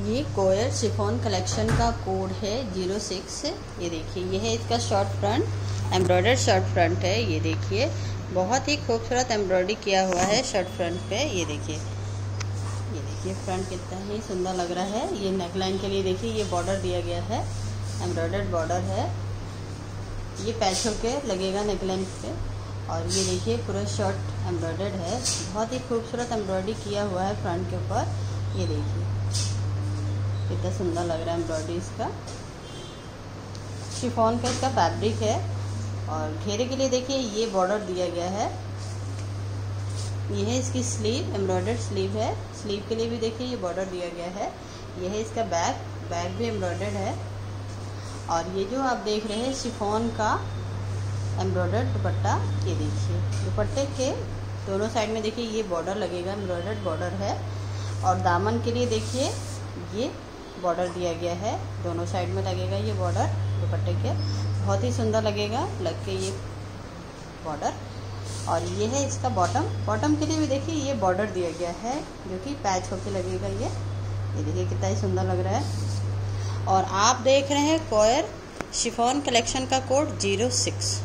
ये कोयर chiffon collection का कोड है ज़ीरो सिक्स। ये देखिए ये है इसका short front, embroidered short front है, ये देखिए। बहुत ही खूबसूरत एम्ब्रॉयडरी किया हुआ है शर्ट फ्रंट पे, ये देखिए। ये देखिए, फ्रंट कितना ही सुंदर लग रहा है। ये नेकलाइन के लिए देखिए, ये बॉर्डर दिया गया है। एम्ब्रॉयडर्ड बॉर्डर है। ये पैचों के लगेगा नेकलाइन पे। और ये देखिए, पूरा शर्ट एम्ब्रॉयडर्ड है। बहुत ही खूबसूरत एम्ब्रॉयडरी किया हुआ है फ्रंट के ऊपर। ये देखिए। कितना सुंदर लग रहा है एम्ब्रॉयडरी इसका। शिफॉन का इसका फैब्रिक है और घेरे के लिए देखिए ये बॉर्डर दिया गया है। यह है इसकी स्लीव, एम्ब्रॉयडर्ड स्लीव है। स्लीव के लिए भी देखिए ये बॉर्डर दिया गया है। यह है इसका बैग बैग भी एम्ब्रॉयडर्ड है। और ये जो आप देख रहे हैं शिफॉन का एम्ब्रॉयडर्ड दुपट्टा, ये देखिए। दुपट्टे के दोनों साइड में देखिए ये बॉर्डर लगेगा, एम्ब्रॉयडर्ड बॉर्डर है। और दामन के लिए देखिए ये बॉर्डर दिया गया है। दोनों साइड में लगेगा ये बॉर्डर दुपट्टे के। बहुत ही सुंदर लगेगा, लग के ये बॉर्डर और ये है इसका बॉटम बॉटम के लिए भी देखिए, ये बॉर्डर दिया गया है, जो कि पैच होके लगेगा ये। ये देखिए कितना ही सुंदर लग रहा है। और आप देख रहे हैं कोयर शिफॉन कलेक्शन का कोड ज़ीरो सिक्स